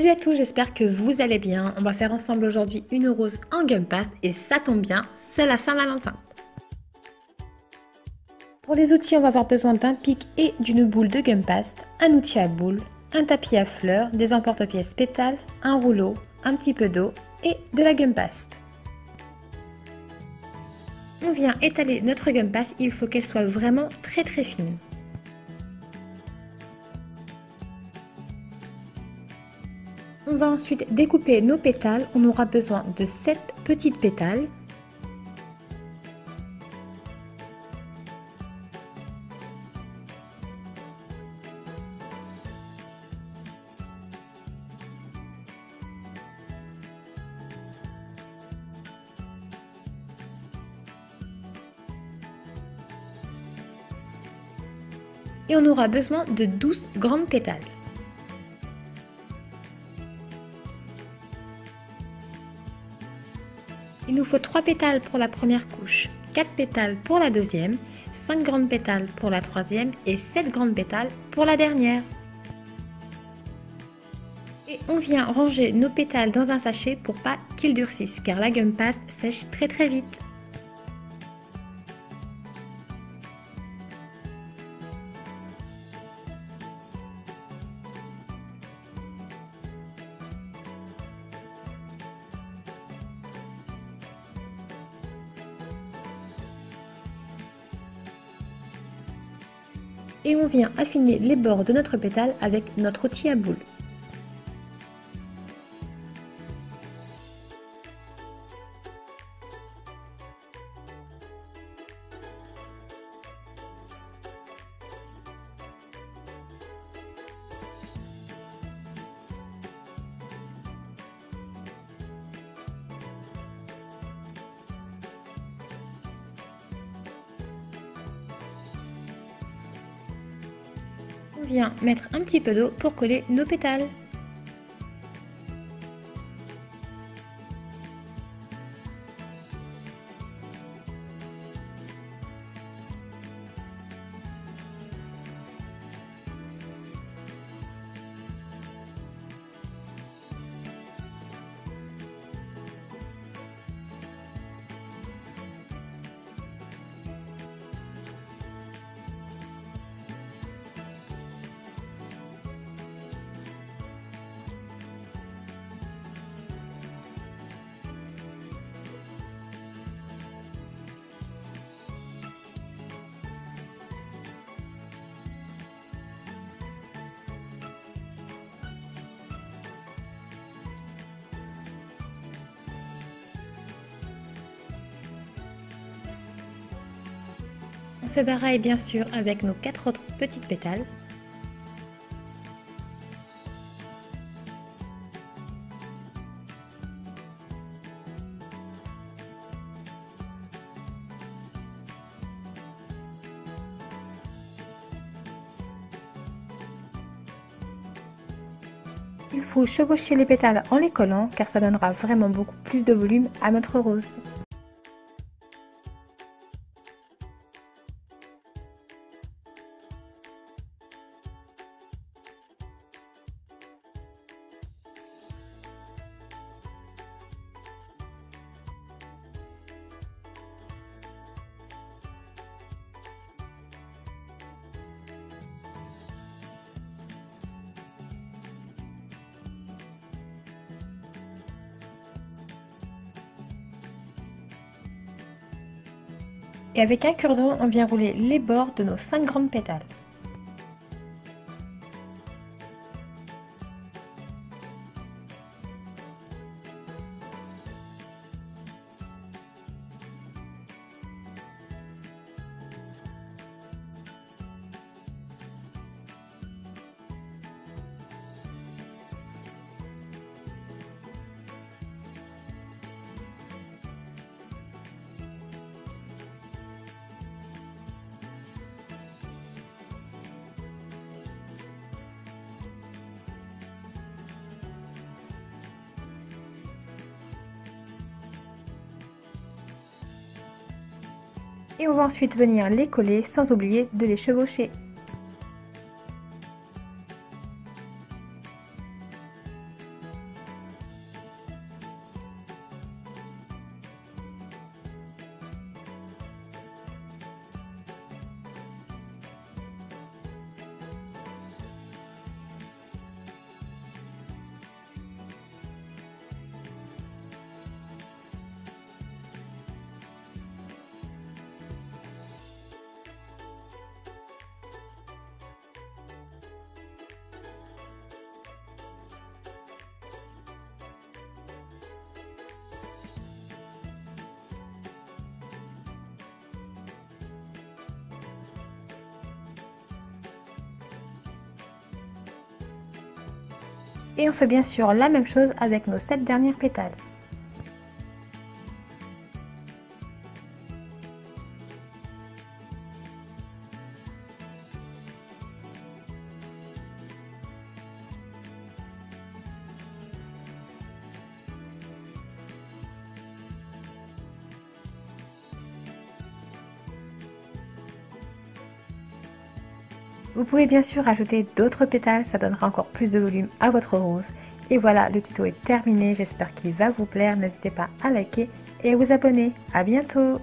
Salut à tous, j'espère que vous allez bien. On va faire ensemble aujourd'hui une rose en gum paste et ça tombe bien, c'est la Saint-Valentin. Pour les outils, on va avoir besoin d'un pic et d'une boule de gum paste, un outil à boule, un tapis à fleurs, des emporte-pièces pétales, un rouleau, un petit peu d'eau et de la gum paste. On vient étaler notre gum paste, il faut qu'elle soit vraiment très très fine. On va ensuite découper nos pétales. On aura besoin de 7 petites pétales. Et on aura besoin de 12 grandes pétales. Il nous faut 3 pétales pour la première couche, 4 pétales pour la deuxième, 5 grandes pétales pour la troisième et 7 grandes pétales pour la dernière. Et on vient ranger nos pétales dans un sachet pour pas qu'ils durcissent car la gum paste sèche très très vite. Et on vient affiner les bords de notre pétale avec notre outil à boule. Vient mettre un petit peu d'eau pour coller nos pétales. On fait pareil bien sûr avec nos quatre autres petites pétales. Il faut chevaucher les pétales en les collant car ça donnera vraiment beaucoup plus de volume à notre rose. Et avec un cure-dent, on vient rouler les bords de nos 5 grandes pétales. Et on va ensuite venir les coller sans oublier de les chevaucher. Et on fait bien sûr la même chose avec nos 7 dernières pétales. Vous pouvez bien sûr ajouter d'autres pétales, ça donnera encore plus de volume à votre rose. Et voilà, le tuto est terminé, j'espère qu'il va vous plaire. N'hésitez pas à liker et à vous abonner. A bientôt